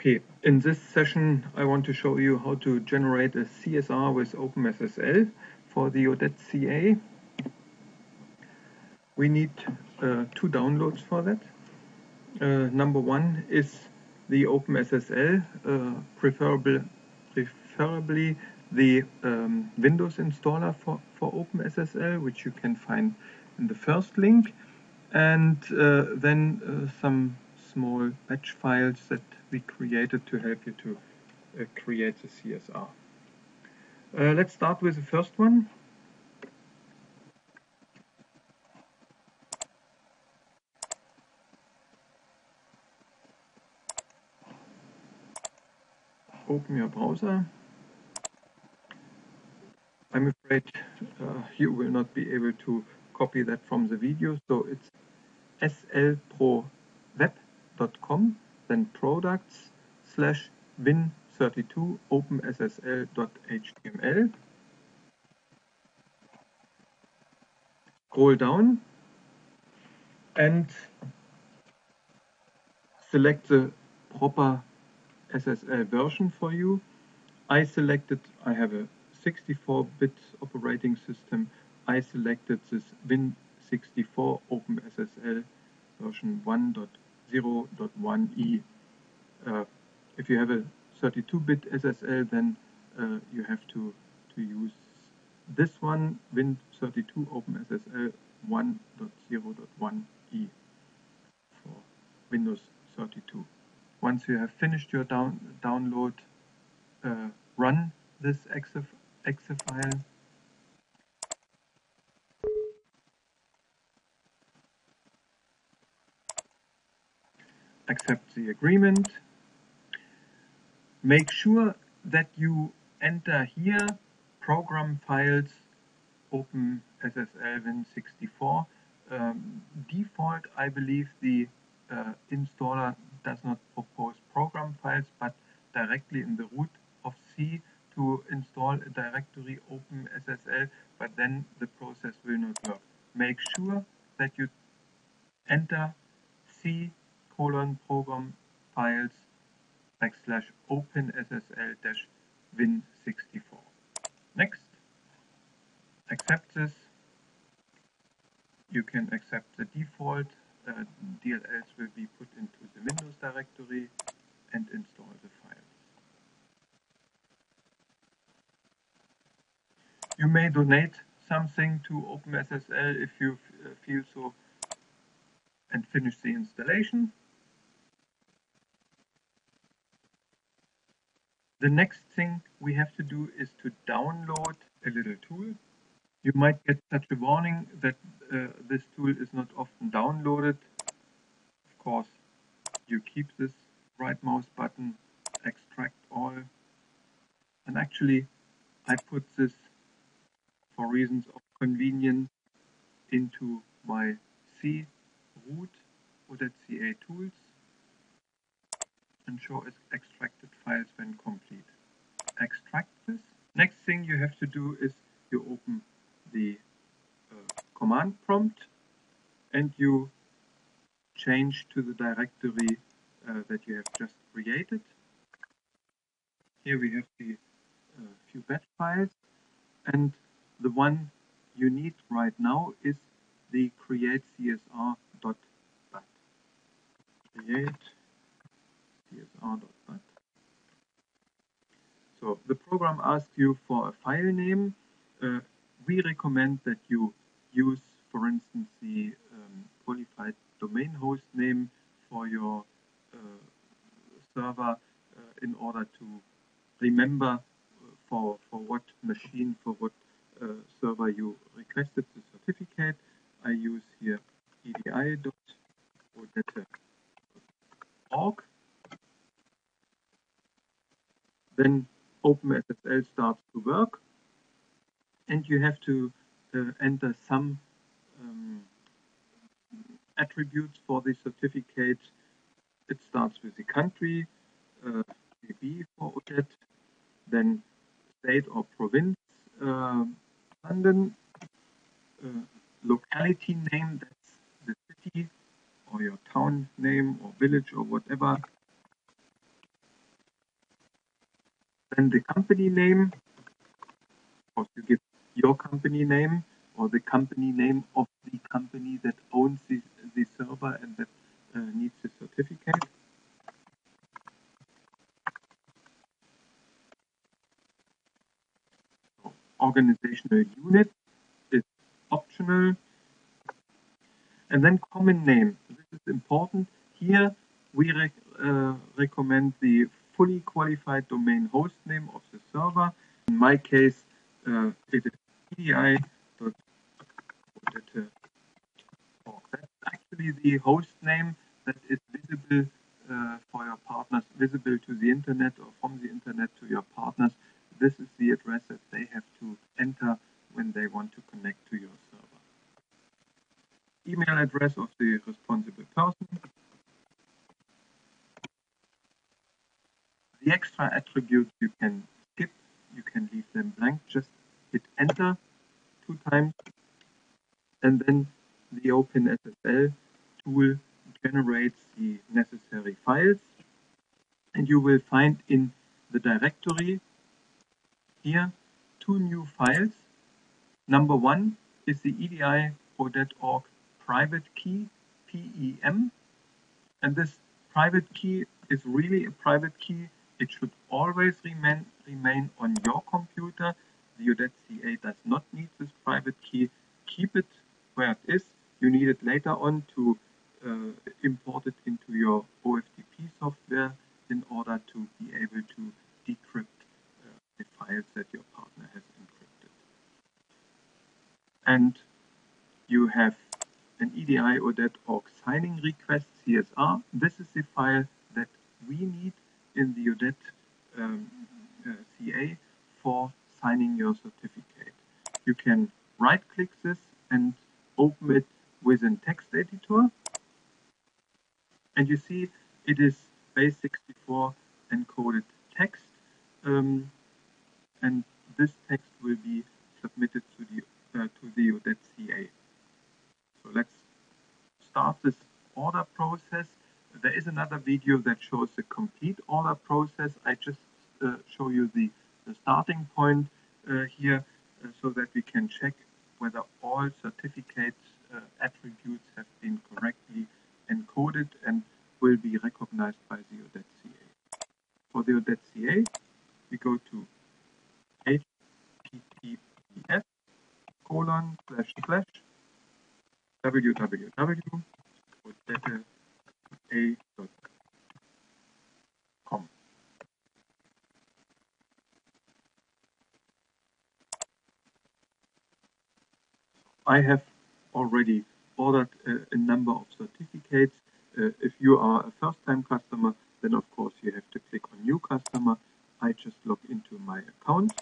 Okay, in this session, I want to show you how to generate a CSR with OpenSSL for the Odette CA. We need uh, two downloads for that. Uh, number one is the OpenSSL, uh, preferable, preferably the um, Windows installer for, for OpenSSL, which you can find in the first link, and uh, then uh, some small batch files that we created to help you to uh, create the CSR. Uh, let's start with the first one. Open your browser. I'm afraid uh, you will not be able to copy that from the video, so it's then products slash win32 openssl.html. Scroll down and select the proper SSL version for you. I selected, I have a 64-bit operating system. I selected this Win64 OpenSSL version 1.0 0.1e. Uh, if you have a 32-bit SSL, then uh, you have to, to use this one, Win32 OpenSSL 1.0.1e for Windows 32. Once you have finished your down, download, uh, run this exe, exe file accept the agreement. Make sure that you enter here program files open SSL Win64. Um, default, I believe the uh, installer does not propose program files, but directly in the root of C to install a directory open SSL, but then the process will not work. Make sure that you enter C colon program files backslash open ssl dash win64. Next, accept this. You can accept the default. Uh, DLLs will be put into the Windows directory and install the files. You may donate something to OpenSSL if you uh, feel so and finish the installation. The next thing we have to do is to download a little tool. You might get such a warning that uh, this tool is not often downloaded. Of course, you keep this right mouse button, extract all. And actually, I put this for reasons of convenience into my C root Odette CA tools and show extracted files when complete. Extract this. Next thing you have to do is you open the uh, command prompt and you change to the directory uh, that you have just created. Here we have the uh, few batch files and the one you need right now is the create csr.bat. Create So the program asks you for a file name. Uh, we recommend that you use, for instance, the um, qualified domain host name for your uh, server uh, in order to remember uh, for, for what machine, for what uh, server you requested the certificate. I use here edi.odette.org then OpenSSL starts to work and you have to uh, enter some um, attributes for the certificate. It starts with the country, uh, AB for Odette, then state or province, uh, London, uh, locality name, that's the city or your town name or village or whatever, Then the company name, of course you give your company name or the company name of the company that owns the, the server and that uh, needs the certificate. organizational unit is optional. And then common name. This is important. Here we rec uh, recommend the fully qualified domain host name of the server. In my case, uh, it is edi. That's actually the host name that is visible uh, for your partners, visible to the internet or from the internet to your partners this is the address that they have to enter when they want to connect to your server. Email address of the responsible person. The extra attributes you can skip, you can leave them blank, just hit enter two times and then the OpenSSL tool generates the necessary files and you will find in the directory here two new files. Number one is the EDI Odette.org private key, PEM. And this private key is really a private key. It should always remain, remain on your computer. The Odette.CA does not need this private key. Keep it where it is. You need it later on to uh, import it into your OFTP software in order to be able to decrypt the files that your partner has encrypted. And you have an EDI Odette.org signing request CSR. This is the file that we need in the Odette um, uh, CA for signing your certificate. You can right click this and open it within text editor. And you see it is base64 encoded text. Um, and this text will be submitted to the uh, to the Odette.CA. So let's start this order process. There is another video that shows the complete order process. I just uh, show you the, the starting point uh, here uh, so that we can check whether all certificate uh, attributes have been correctly encoded and will be recognized by the Odette.CA. For the Odette.CA, we go to https colon slash slash www.com. I have already ordered a, number of certificates. Uh, if you are a first-time customer, then of course you have to click on New Customer. I just log into my account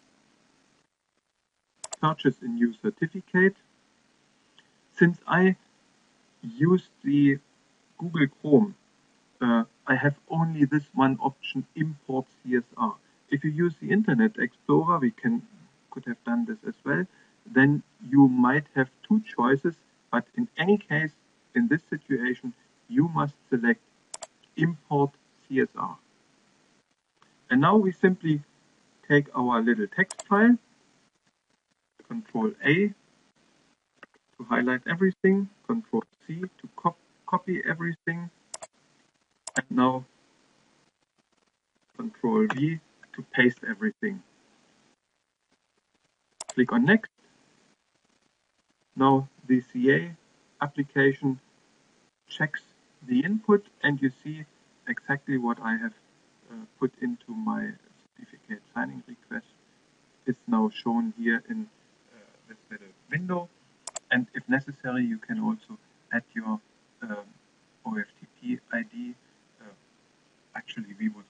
purchase a new certificate. Since I use the Google Chrome, uh, I have only this one option, import CSR. If you use the Internet Explorer, we can could have done this as well, then you might have two choices, but in any case, in this situation, you must select import CSR. And now we simply take our little text file Control A to highlight everything, Control C to cop copy everything, and now Control V to paste everything. Click on Next. Now the CA application checks the input and you see exactly what I have uh, put into my certificate signing request. It's now shown here in this little window. And if necessary, you can also add your um, OFTP ID. Uh, actually, we would